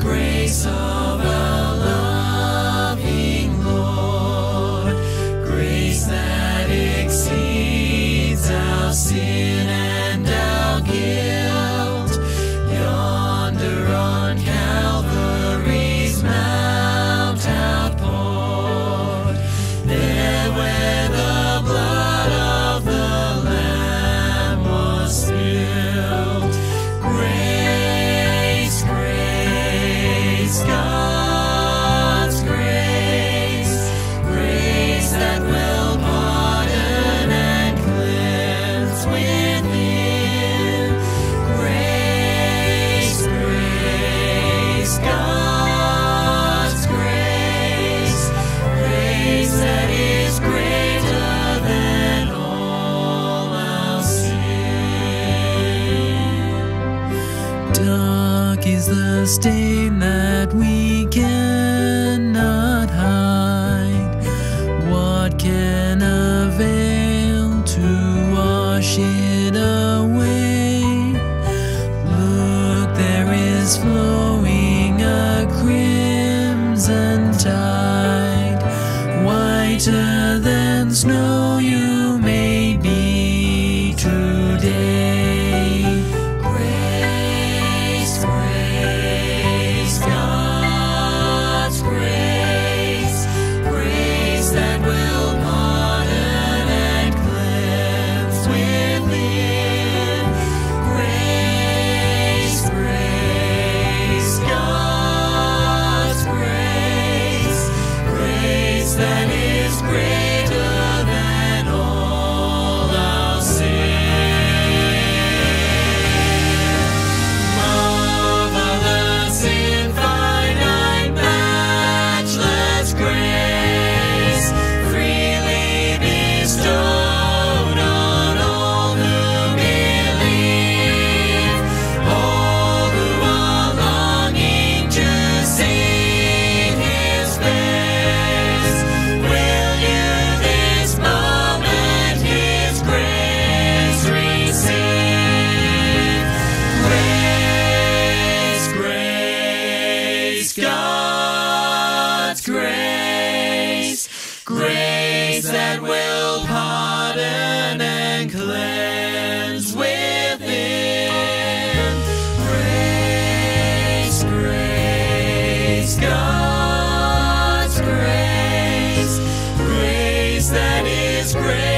grace on. The stain that we cannot hide? What can avail to wash it away? Look, there is flow. will pardon and cleanse within. Grace, grace, God's grace, grace that is grace.